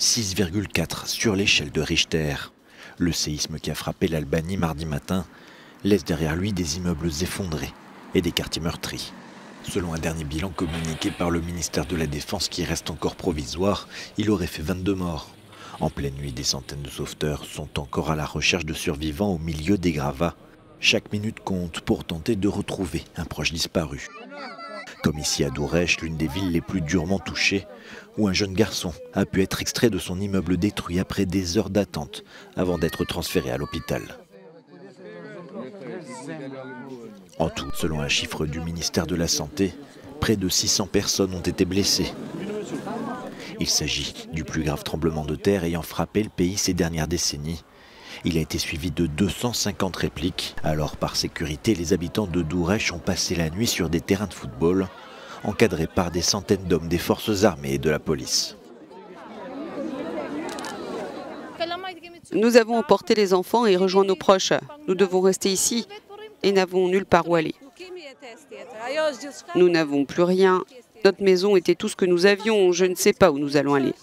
6,4 sur l'échelle de Richter. Le séisme qui a frappé l'Albanie mardi matin laisse derrière lui des immeubles effondrés et des quartiers meurtris. Selon un dernier bilan communiqué par le ministère de la Défense qui reste encore provisoire, il aurait fait 22 morts. En pleine nuit, des centaines de sauveteurs sont encore à la recherche de survivants au milieu des gravats. Chaque minute compte pour tenter de retrouver un proche disparu. Comme ici à Douresh, l'une des villes les plus durement touchées, où un jeune garçon a pu être extrait de son immeuble détruit après des heures d'attente avant d'être transféré à l'hôpital. En tout, selon un chiffre du ministère de la Santé, près de 600 personnes ont été blessées. Il s'agit du plus grave tremblement de terre ayant frappé le pays ces dernières décennies. Il a été suivi de 250 répliques. Alors, par sécurité, les habitants de Douresh ont passé la nuit sur des terrains de football, encadrés par des centaines d'hommes des forces armées et de la police. Nous avons emporté les enfants et rejoint nos proches. Nous devons rester ici et n'avons nulle part où aller. Nous n'avons plus rien. Notre maison était tout ce que nous avions. Je ne sais pas où nous allons aller.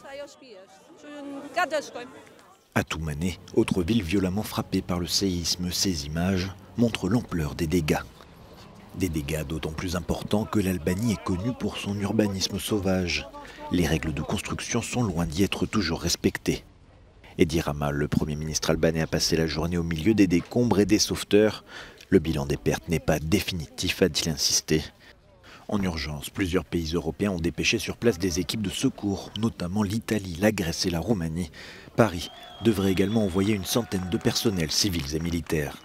À Toumané, autre ville violemment frappée par le séisme, ces images montrent l'ampleur des dégâts. Des dégâts d'autant plus importants que l'Albanie est connue pour son urbanisme sauvage. Les règles de construction sont loin d'y être toujours respectées. Edi Rama, le Premier ministre albanais, a passé la journée au milieu des décombres et des sauveteurs. Le bilan des pertes n'est pas définitif, a-t-il insisté. En urgence, plusieurs pays européens ont dépêché sur place des équipes de secours, notamment l'Italie, la Grèce et la Roumanie. Paris devrait également envoyer une centaine de personnels civils et militaires.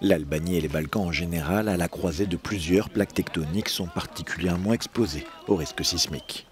L'Albanie et les Balkans en général, à la croisée de plusieurs plaques tectoniques, sont particulièrement exposés au risque sismique.